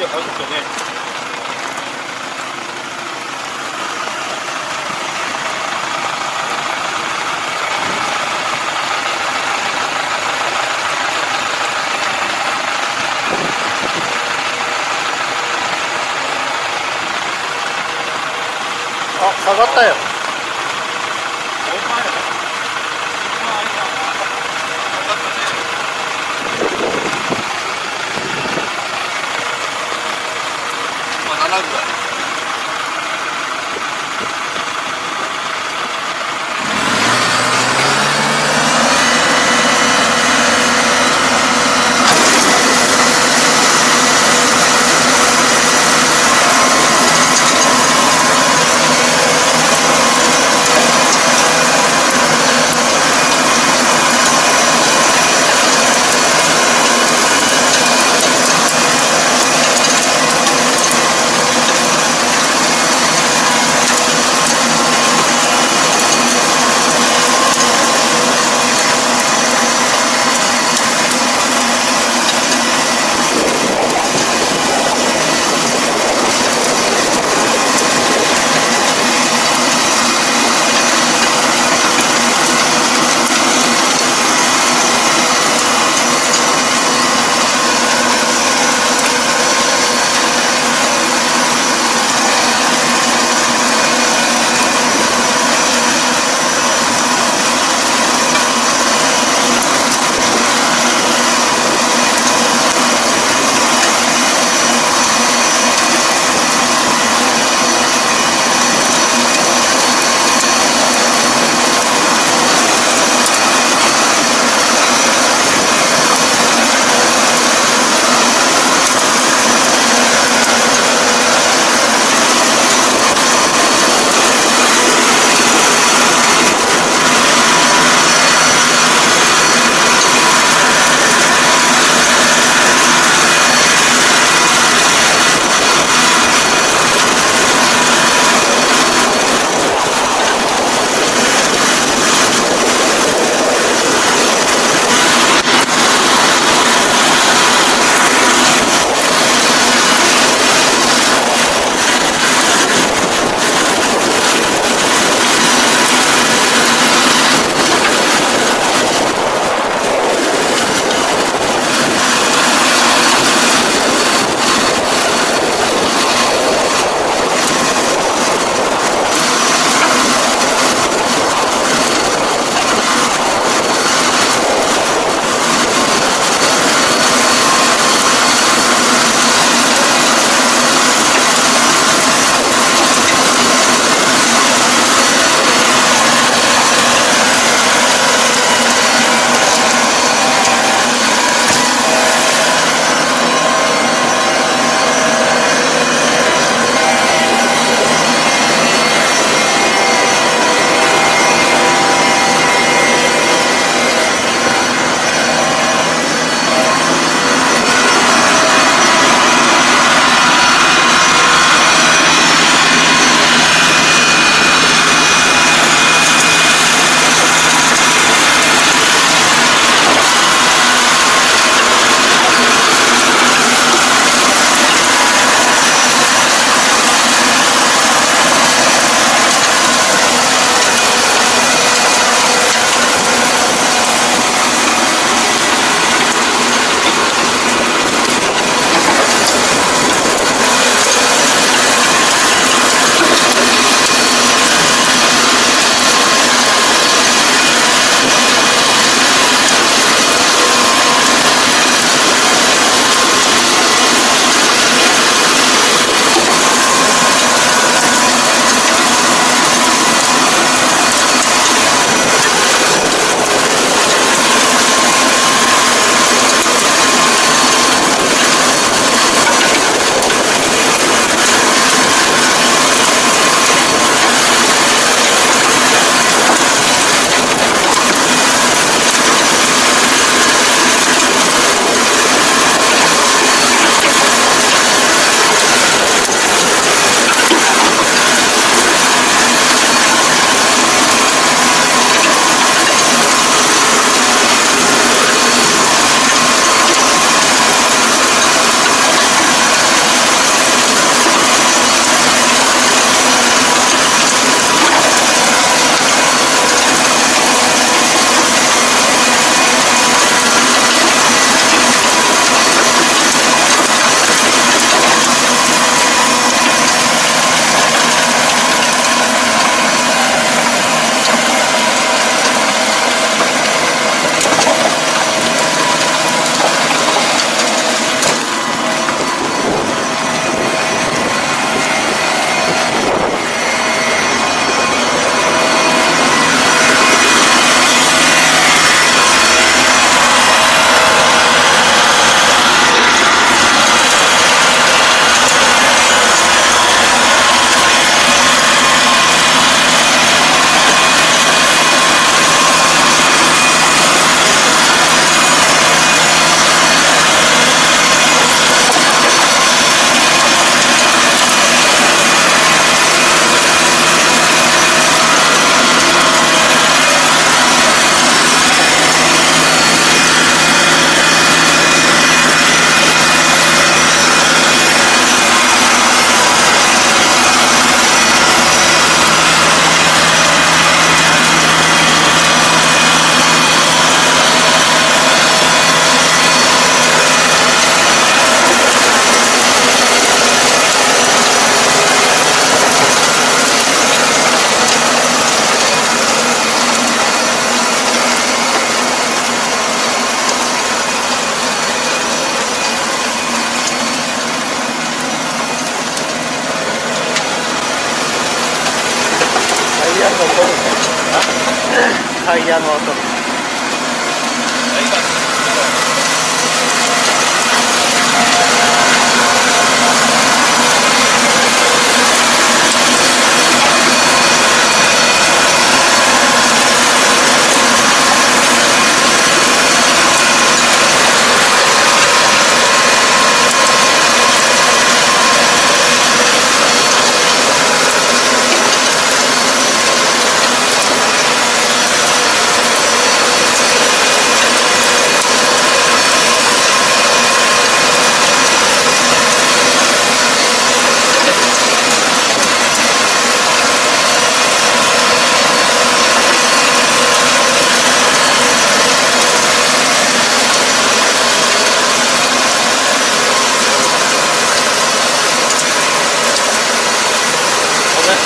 で入ってね。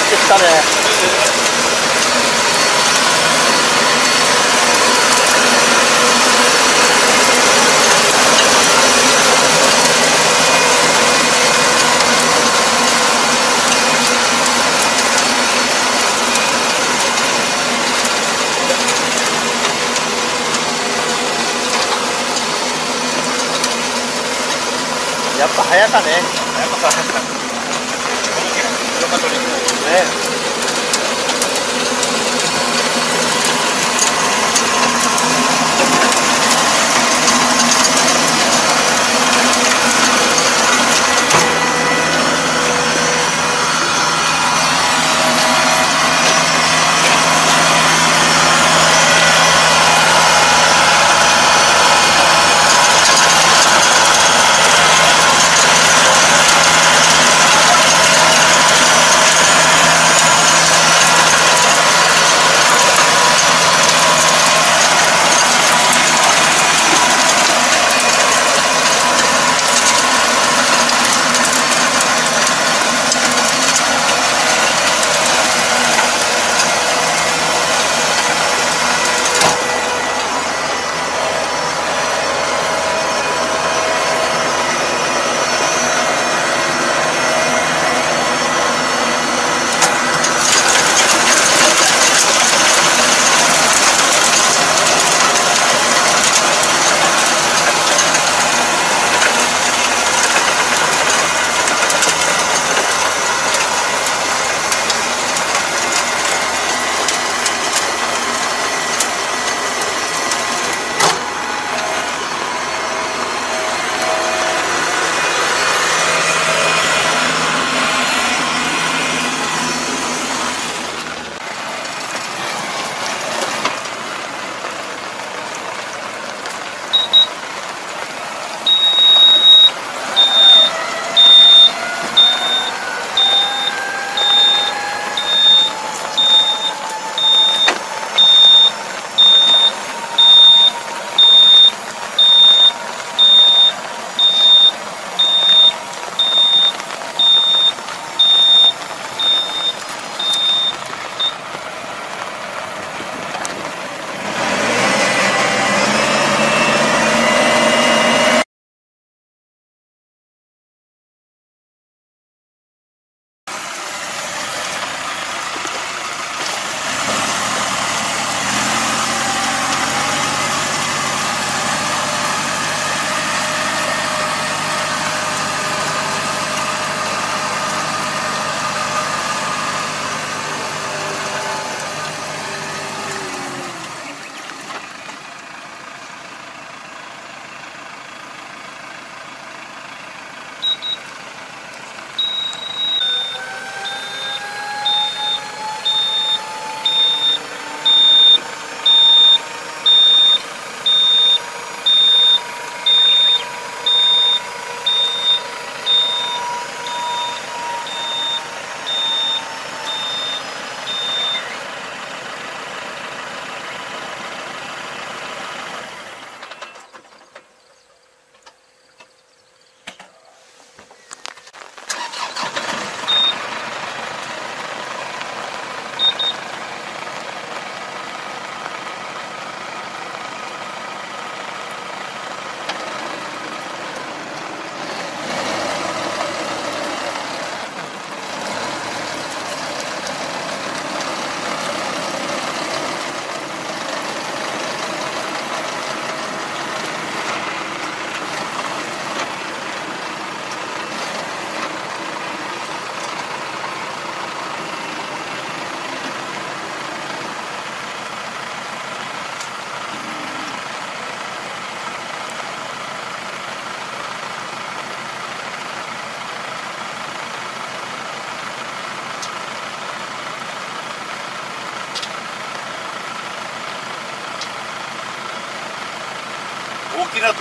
ってきたね。やっぱ早かね。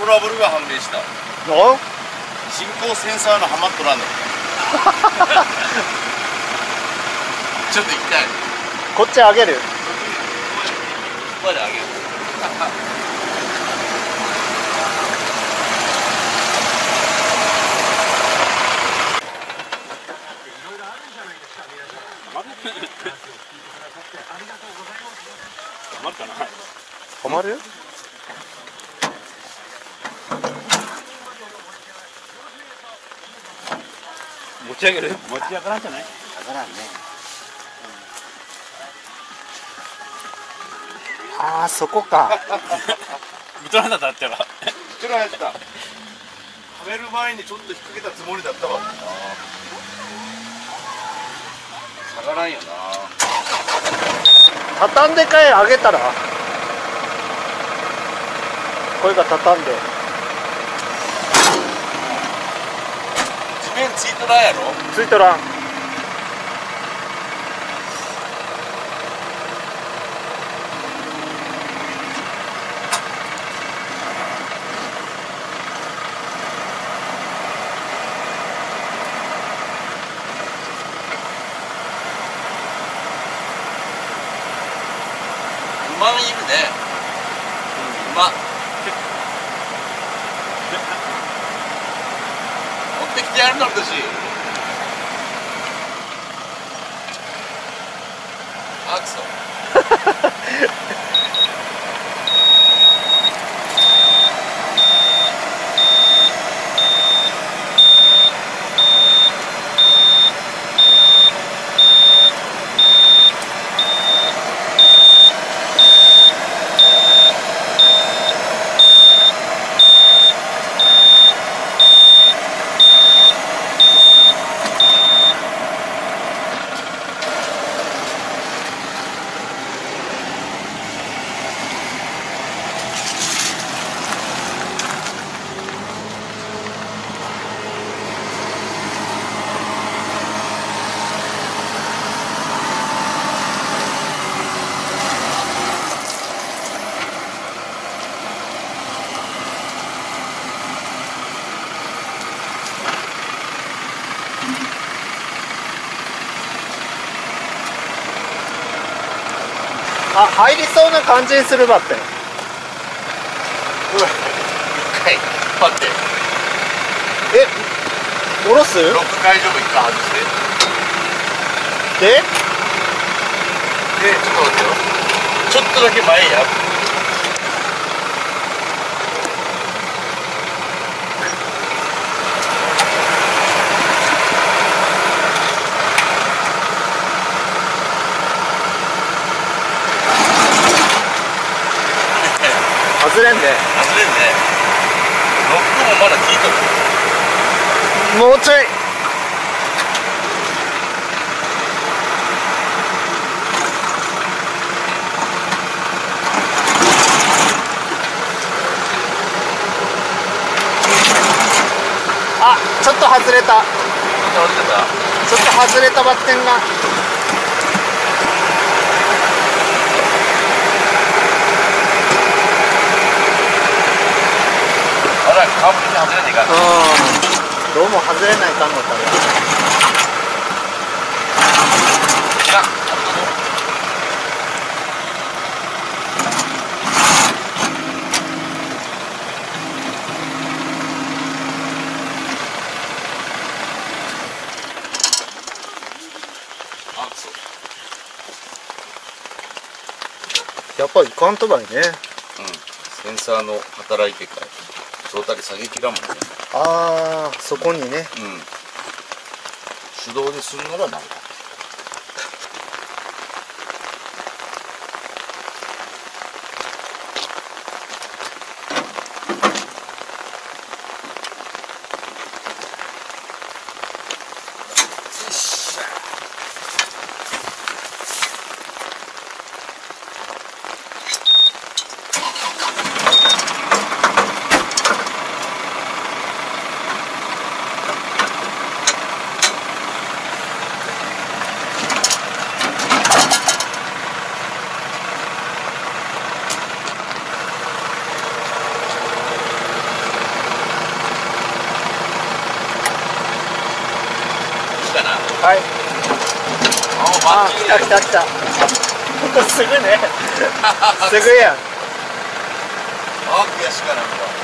トラブルが判明した。お進行センサーのハマっとらんの。ちょっと一回こっち上げる？こで上げる。まる？ち上げる。持ち上がらんじゃない？上がらんね。ああそこか。見とらんだったら。ってばちらやったはめる前にちょっと引っ掛けたつもりだったわ。下がらんよな。畳んでかい上げたら。これが畳んで辺ついとらんやろ？ついとらん馬いるね馬持ってきてやるの私あくそあ入りそうな感じにするばってうわ。一回待って。え下ろす？ロック解除部一回外して。で？でちょっと待ってよ。ちょっとだけ前や外れんで外れんねロックもまだ効いとるもうちょいあちょっと外れた。ちょっと待ってた。ちょっと外れたバッテンがあら完璧に外れんねえかん。うん。どうも外れないかんのかねああくそやっぱいかんとばいね。うん。センサーの働いてからそもんね。ああそこにね。うん。手動でするならなんかた来た来た。すぐね。すぐやん。あ悔しかなんか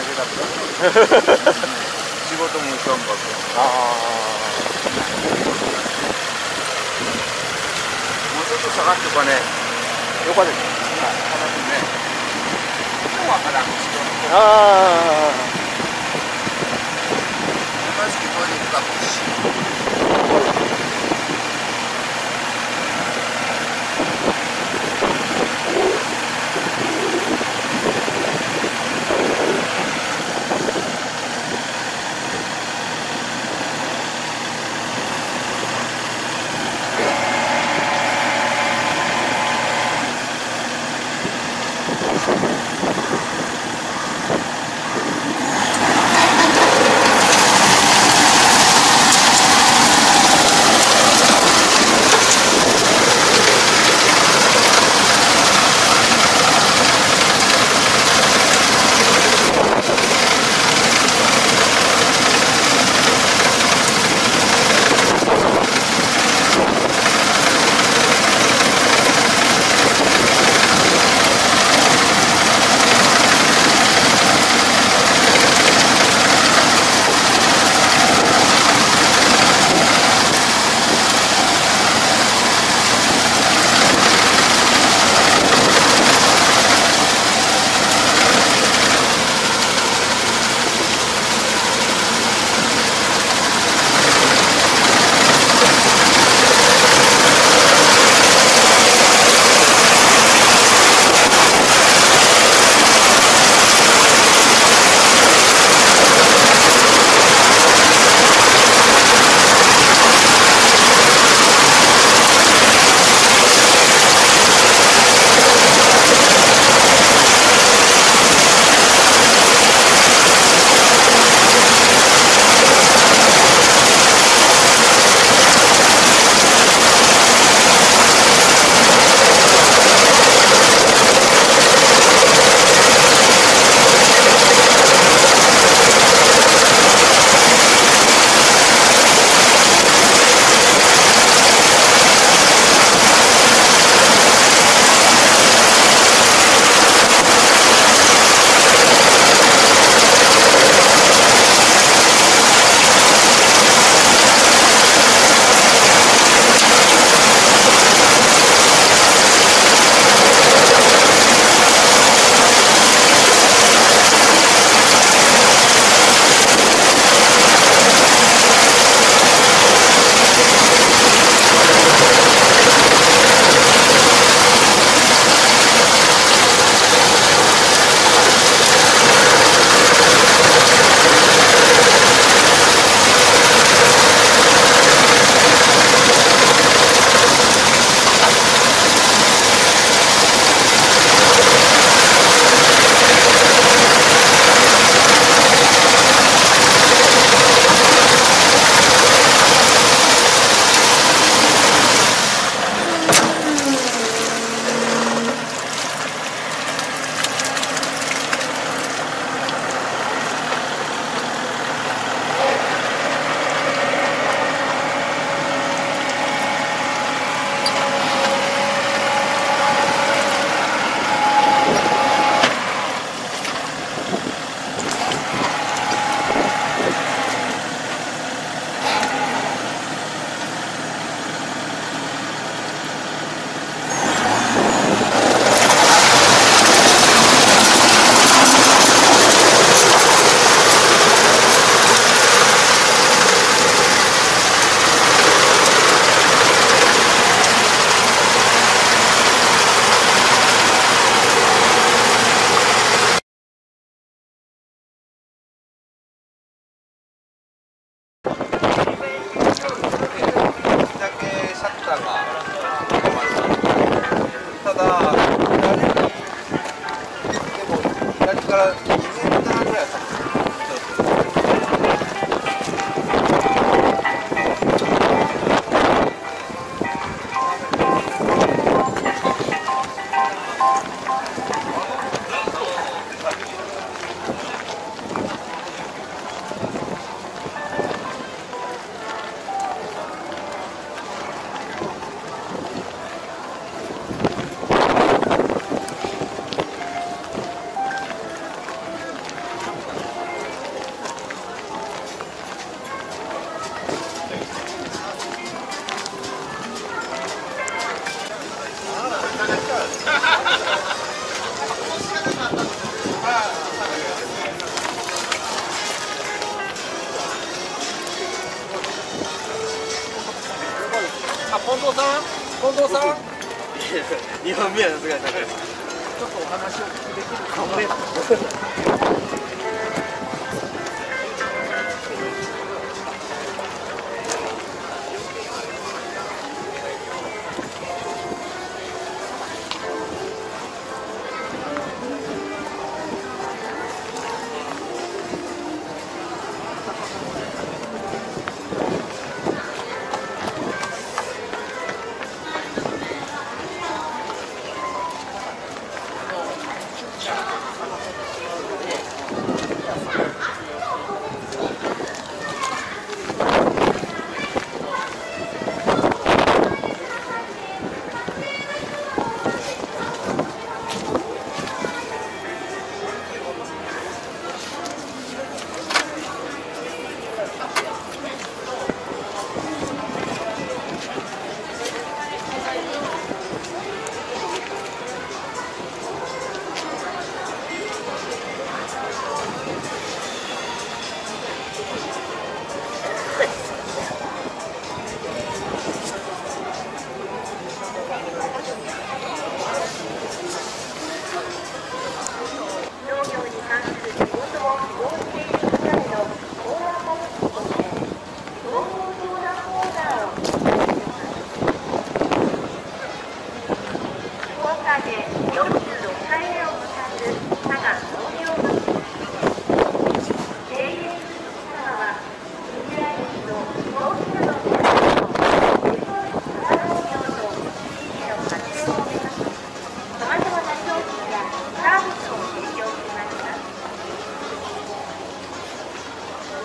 仕事も頑張って。あもうちょっと下がっておかね。あよかです話ね。今日はからん。ああ詳しくトイレ行くかもし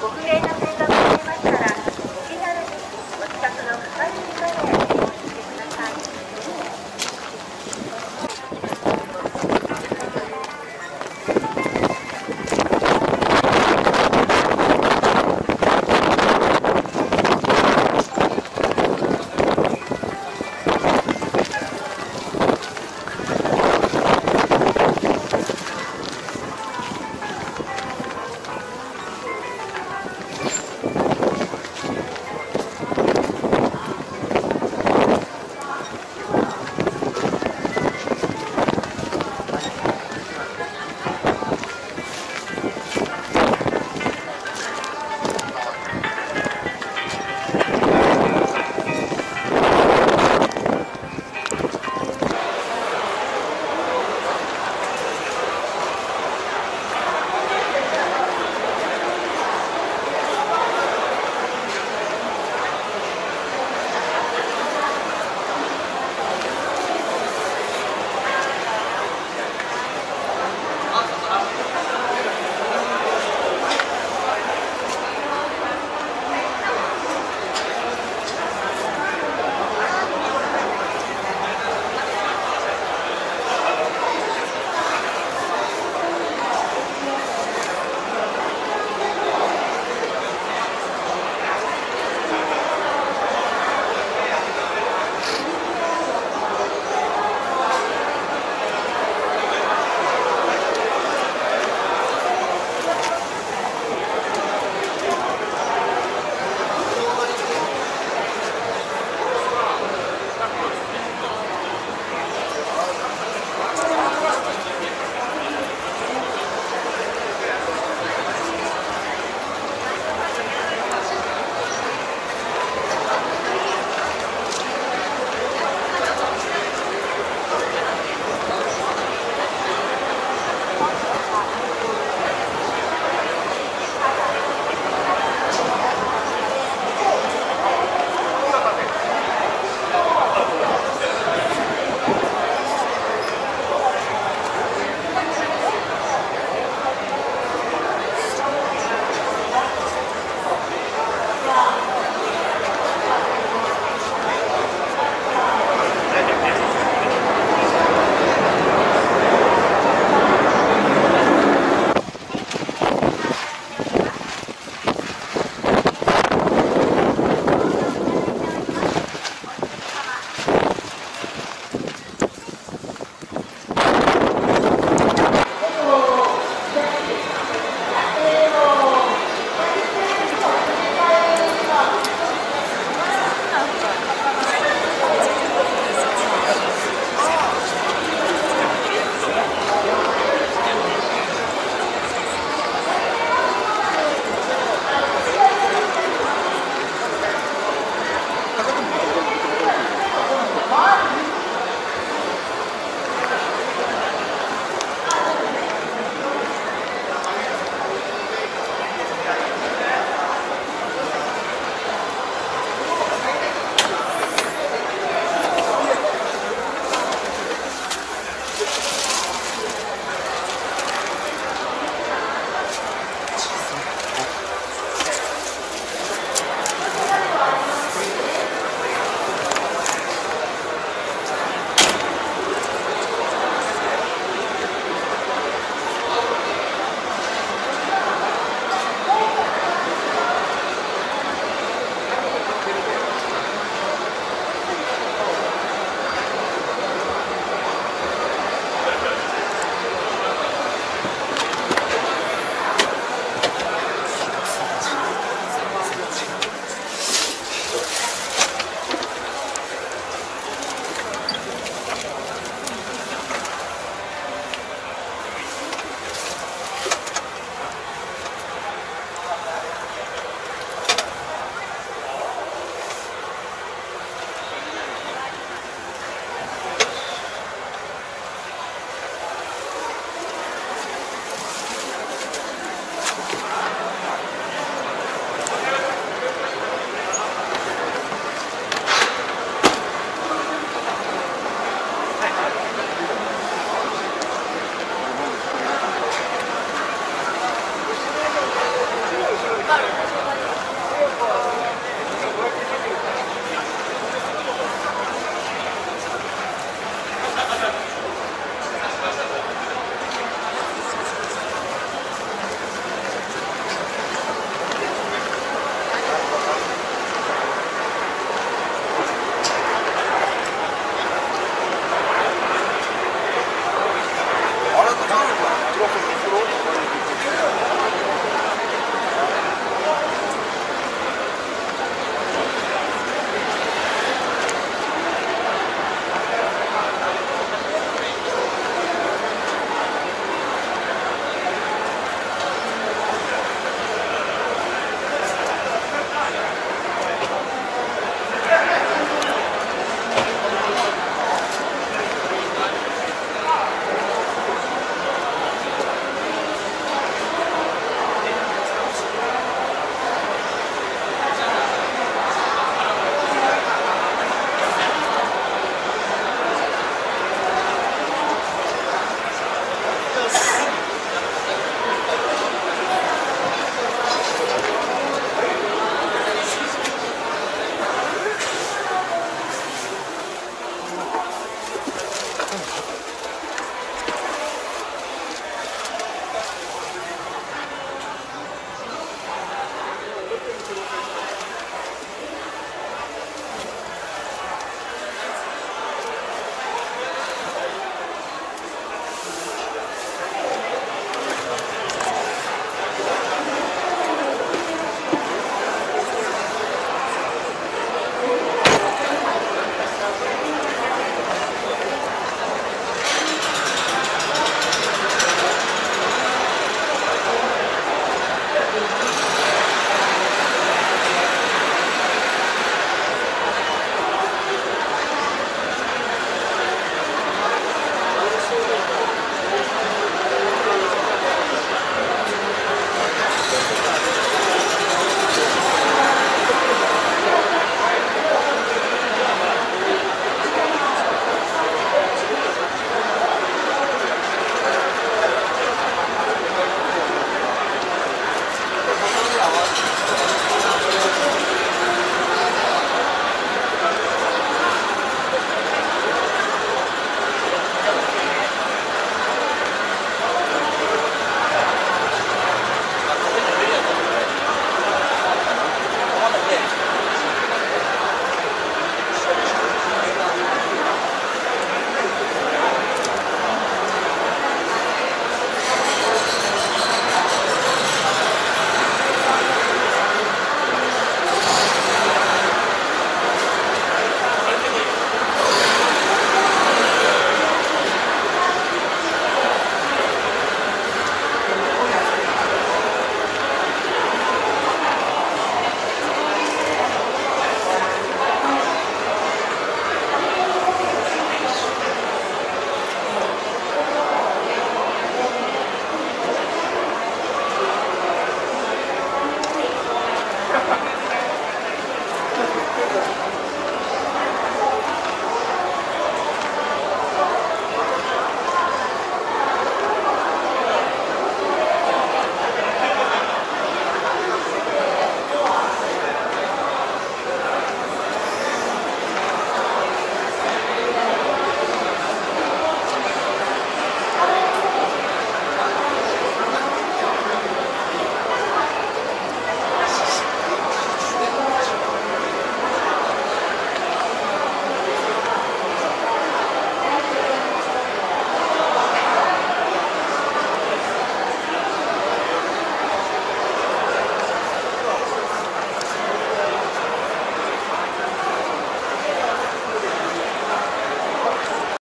国連の見学